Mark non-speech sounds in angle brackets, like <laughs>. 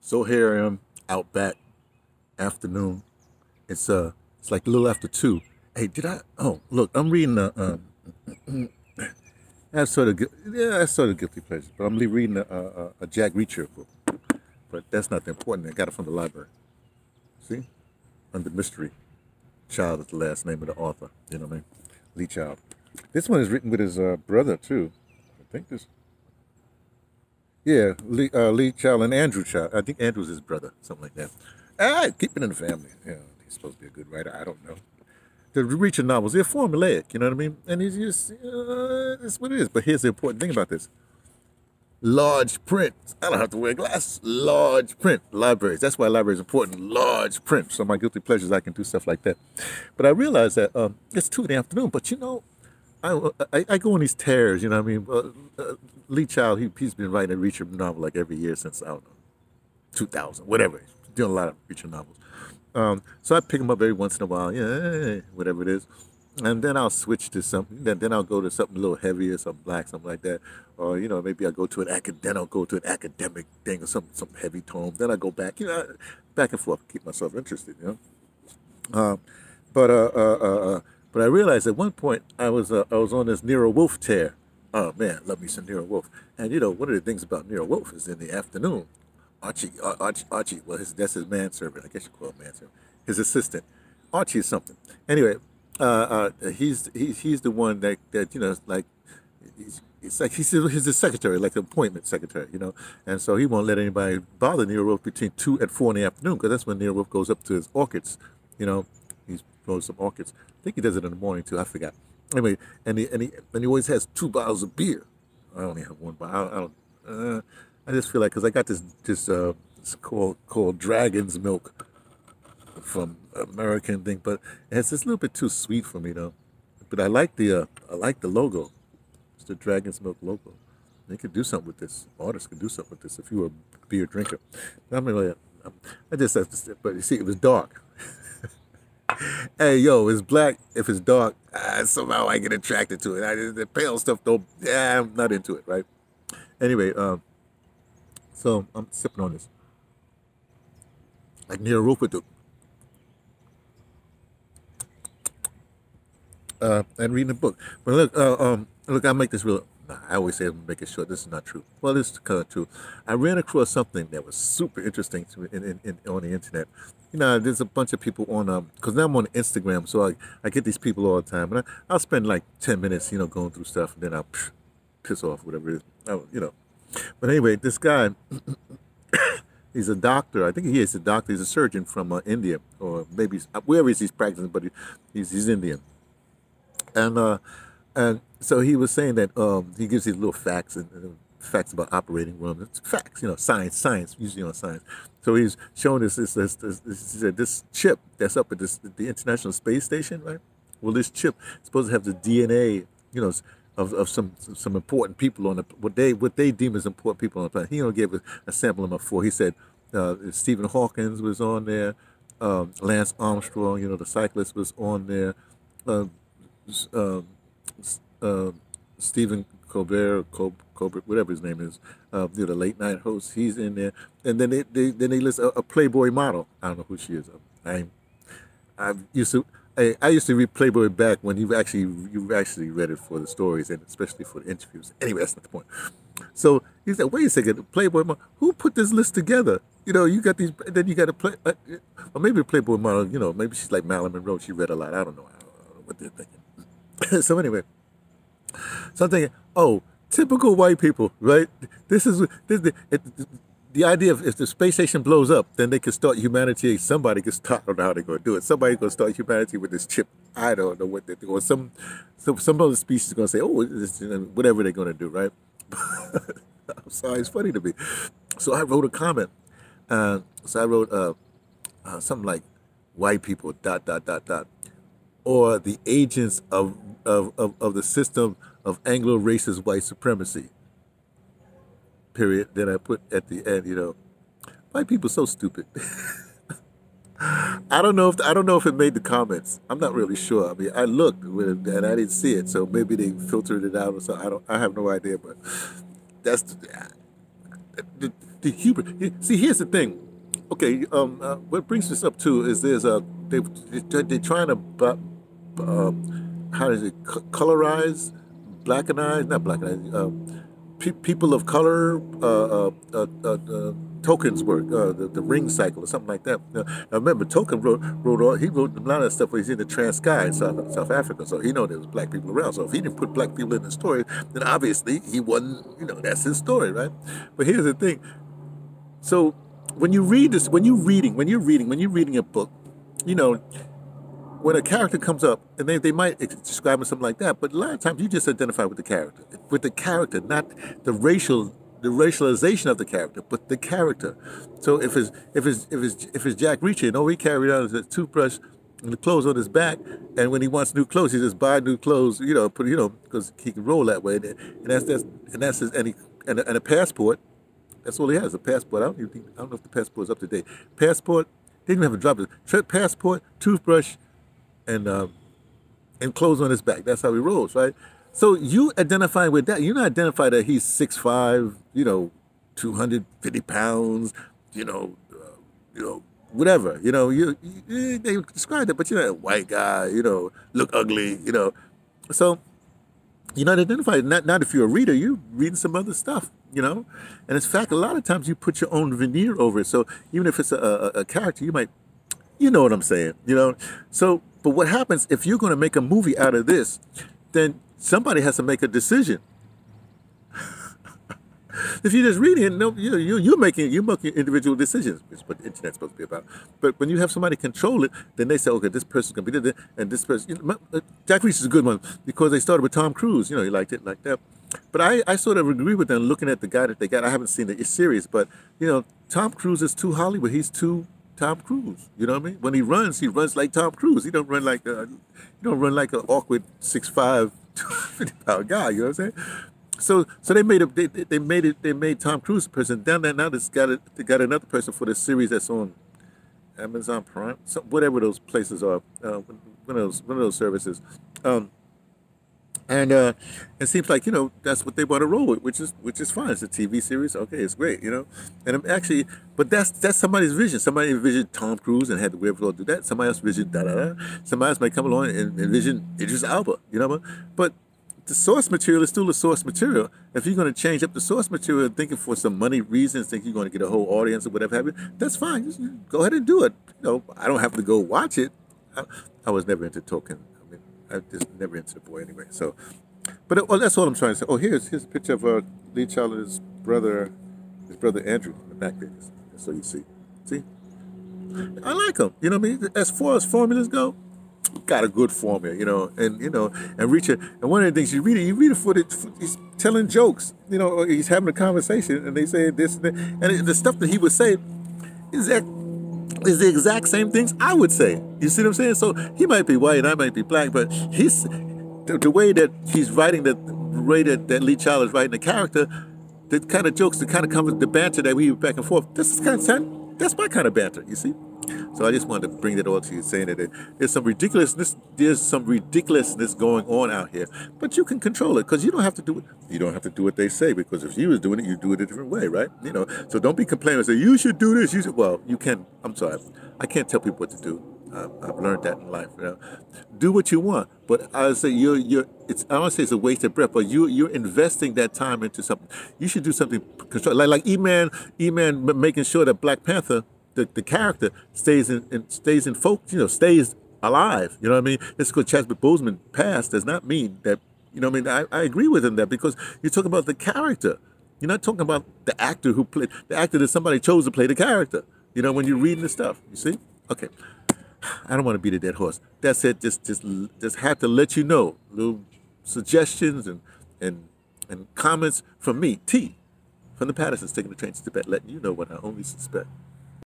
So here I am out back, afternoon. It's uh, it's like a little after two. Hey, did I? Oh, look, I'm reading the. Um, <clears throat> that's sort of yeah, that's sort of guilty pleasure. But I'm reading a, a, a Jack Reacher book. But that's not the important. I got it from the library. See, under mystery. Child is the last name of the author. You know what I mean? Lee Child. This one is written with his uh, brother too. I think this. Yeah, Lee, uh, Lee Child and Andrew Child. I think Andrew's his brother, something like that. Ah, keep it in the family. Yeah, he's supposed to be a good writer. I don't know. The Reacher novels, they're formulaic, you know what I mean? And he's just, uh, that's what it is. But here's the important thing about this large print. I don't have to wear glasses. Large print. Libraries. That's why libraries are important. Large print. So my guilty pleasures, I can do stuff like that. But I realize that um, it's two in the afternoon. But you know, I, I, I go on these tears. You know what I mean? Uh, uh, Lee Child, he, he's been writing a Reacher novel like every year since I don't know, 2000, whatever. He's doing a lot of Reacher novels. Um, so I pick them up every once in a while. Yeah, whatever it is and then I'll switch to something. Then then I'll go to something a little heavier, something black, something like that. Or you know maybe I'll go to an acad. Then I'll go to an academic thing or some some heavy tome. Then I go back, you know, back and forth, keep myself interested. You know. Um, but uh, uh, uh, uh, but I realized at one point I was uh, I was on this Nero Wolfe tear. Oh man, love me some Nero Wolfe. And you know one of the things about Nero Wolfe is in the afternoon, Archie Archie Archie. Well, his, that's his manservant. I guess you call him manservant. His assistant. Archie is something. Anyway, uh, uh, he's he, he's the one that that you know like he's, it's like he's he's the secretary, like the appointment secretary, you know, and so he won't let anybody bother Nero Wolfe between two and four in the afternoon because that's when Nero Wolfe goes up to his orchids, you know, grows some orchids. I think he does it in the morning too. I forgot. Anyway, and he and he and he always has two bottles of beer. I only have one bottle. I, I don't. Uh, I just feel like because I got this this uh it's called called Dragon's Milk from American thing, but it's just a little bit too sweet for me though. But I like the uh, I like the logo. It's the Dragon's Milk logo. They could do something with this. Artists could do something with this if you were a beer drinker. I mean, like, I just have to. But you see, it was dark. Hey, yo, it's black. If it's dark, uh, somehow I get attracted to it. I, the pale stuff, though, yeah, I'm not into it, right? Anyway, um, so I'm sipping on this. Like near with the uh, and reading a book. But look, uh, um, look, I make this real. I always say I'm make it short. This is not true. Well, this is kind of true. I ran across something that was super interesting to me in, in, in, on the internet. You know, there's a bunch of people on um, because now I'm on Instagram, so I, I get these people all the time, and I, I'll spend like ten minutes, you know, going through stuff, and then I'll psh, piss off whatever it is, oh, you know. But anyway, this guy. <coughs> he's a doctor. I think he is a doctor. He's a surgeon from uh, India, or maybe wherever he's practicing, but he, he's, he's Indian and uh, and so he was saying that um, he gives these little facts and, and facts about operating rooms. It's facts, you know, science, science, usually on science. So he's showing us this, this, this, this, this chip that's up at this, the International Space Station, right? Well, this chip is supposed to have the DNA, you know, of, of some some important people on the what they what they deem as important people on the planet. He only gave a, sample of four. He said uh, Stephen Hawkins was on there, um, Lance Armstrong, you know, the cyclist was on there. Uh, uh, Stephen Colbert, Col- Colbert, whatever his name is, uh, you know, the late night host. He's in there, and then they, they then they list a, a, Playboy model. I don't know who she is. I I used to. I, I used to read Playboy back when you actually you actually read it for the stories and especially for the interviews. Anyway, that's not the point. So he said, "Wait a second, Playboy model. Who put this list together? You know, you got these. Then you got a play, uh, or maybe a Playboy model. You know, maybe she's like Marilyn Monroe. She read a lot. I don't know. I don't know what they're thinking. <laughs> so anyway, so I'm thinking, oh, typical white people, right? This is this the, it, the idea of if the space station blows up, then they can start humanity. Somebody can start. I don't know how they're going to do it. Somebody's going to start humanity with this chip. I don't know what they're doing. Or some, some, some other species is going to say, oh, this, whatever they're going to do, right? <laughs> I'm sorry, it's funny to me. So I wrote a comment. Uh, so I wrote uh, uh, something like, white people, dot, dot, dot, dot or the agents of, of, of, of the system of Anglo racist white supremacy. Period. Then I put at the end, you know, white people so stupid. <laughs> I don't know if I don't know if it made the comments. I'm not really sure. I mean, I looked and I didn't see it, so maybe they filtered it out or something. I don't. I have no idea, but that's the, the hubris. See, here's the thing. Okay, um, uh, what brings this up too is there's a they they're trying to uh, how does it colorize, blackenize, not blackenize, uh, pe- people of color uh, uh, uh, uh Tolkien's work, uh, the, the Ring Cycle or something like that. Now, now remember, Tolkien wrote wrote all, he wrote a lot of stuff where he's in the Transkei in South, South Africa, so he know there was black people around. So if he didn't put black people in the story, then obviously he wasn't. You know, that's his story, right? But here's the thing. So when you read this, when you're reading, when you're reading, when you're reading a book, you know, when a character comes up, and they, they might describe him something like that, but a lot of times you just identify with the character, with the character, not the racial the racialization of the character, but the character. So if it's if it's if it's if it's Jack Reacher, and all he carried out is a toothbrush and the clothes on his back, and when he wants new clothes, he just buy new clothes, you know, put you know, because he can roll that way, and that's that's and that's his and he and a, and a passport. That's all he has, a passport. I don't even think, I don't know if the passport is up to date. Passport. They didn't even have a drop. Passport, toothbrush, and um, and clothes on his back. That's how he rolls, right? So you identify with that. You don't identify that he's six five, you know, two hundred fifty pounds, you know, uh, you know, whatever. You know, you, you they describe it, but you're not a white guy. You know, look ugly. You know, so you're not identified. Not not if you're a reader. You're reading some other stuff. You know, and in fact, a lot of times you put your own veneer over it. So even if it's a, a, a character, you might, you know what I'm saying. You know, so but what happens if you're going to make a movie out of this? Then somebody has to make a decision. <laughs> if you just read it, no, you, you, you're making you're making individual decisions, which is what the internet's supposed to be about. But when you have somebody control it, then they say, okay, this person's gonna be there, and this person. You know, uh, Jack Reacher is a good one because they started with Tom Cruise. You know, he liked it like that. But I, I sort of agree with them looking at the guy that they got. I haven't seen the series, but you know, Tom Cruise is too Hollywood. He's too Tom Cruise. You know what I mean? When he runs, he runs like Tom Cruise. He don't run like a, you don't run like an awkward six five <laughs> 50 pound guy. You know what I'm saying? So, so they made a they, they made it they made Tom Cruise a person. Down there now, they got it. They got another person for the series that's on Amazon Prime, so whatever those places are. Uh, one of those one of those services. Um, and uh, it seems like you know that's what they want to roll with, which is which is fine. It's a TV series, okay, it's great, you know. And I'm actually, but that's that's somebody's vision. Somebody envisioned Tom Cruise and had the wherewithal to do that. Somebody else envisioned da da da. Somebody else might come along and envision Idris Elba, you know. But the source material is still the source material. If you're going to change up the source material, thinking for some money reasons, think you're going to get a whole audience or whatever you, that's fine. Just go ahead and do it. You know, I don't have to go watch it. I, I was never into Tolkien I just never into the boy anyway. So, but well, that's all I'm trying to say. Oh, here's here's a picture of uh, Lee Child's brother, his brother Andrew in the back there. So you see, see, I like him. You know what I mean? As far as formulas go, got a good formula. You know, and you know, and Richard. And one of the things you read it, you read it for the for, he's telling jokes. You know, he's having a conversation, and they say this and, and the stuff that he would say is that is the exact same things I would say. You see what I'm saying? So he might be white, I might be black, but he's the, the way that he's writing the, the way that, that Lee Child is writing the character, the kind of jokes, the kind of conversation, the banter that we back and forth. This is kind of that's my kind of banter. You see? So I just wanted to bring that all to you, saying that there's some ridiculousness, there's some ridiculousness going on out here, but you can control it because you don't have to do it. You don't have to do what they say because if you was doing it, you do it a different way, right? You know. So don't be complaining say you should do this. You should. Well, you can. I'm sorry, I can't tell people what to do. I've learned that in life. You know, do what you want, but I say you're you're. It's I don't say it's a waste of breath, but you you're investing that time into something. You should do something constructive, like like E-Man, E-Man making sure that Black Panther the, the character stays in, in stays in folk, you know, stays alive. You know what I mean? Just because Chadwick Boseman passed does not mean that, you know what I mean? I, I agree with him that because you're talking about the character. You're not talking about the actor who played, the actor that somebody chose to play the character. You know, when you're reading the stuff, you see? Okay. I don't want to beat a dead horse. That's it. Just, just, just have to let you know little suggestions and, and, and comments from me, T, from the Pattersons, taking the train to Tibet, letting you know what I only suspect.